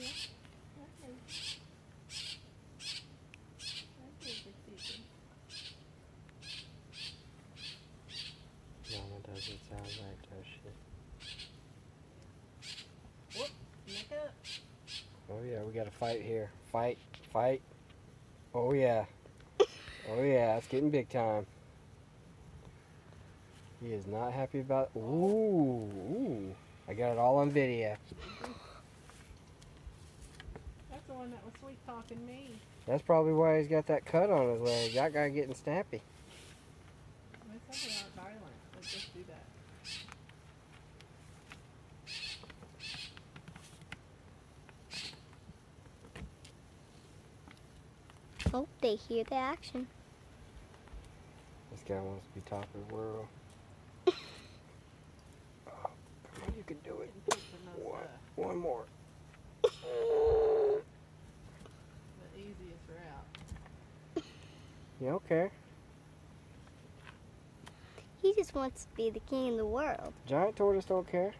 Neck up. Oh yeah, we got to fight here. Fight, fight. Oh yeah. Oh yeah, it's getting big time. He is not happy about. Ooh, ooh. I got it all on video. Mm-hmm. That's one that was sweet talking me. That's probably why he's got that cut on his leg. That guy getting snappy. They said they aren't violent. They just do that. Oh, they hear the action. This guy wants to be top of the world. Oh, come on, you can do it. It's the most, One, one more. Oh, You don't care. He just wants to be the king of the world. Giant tortoise don't care.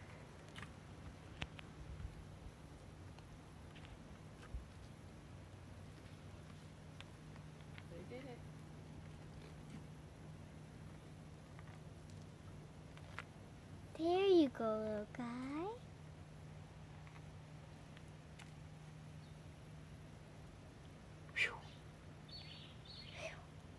They did it. There you go, little guy.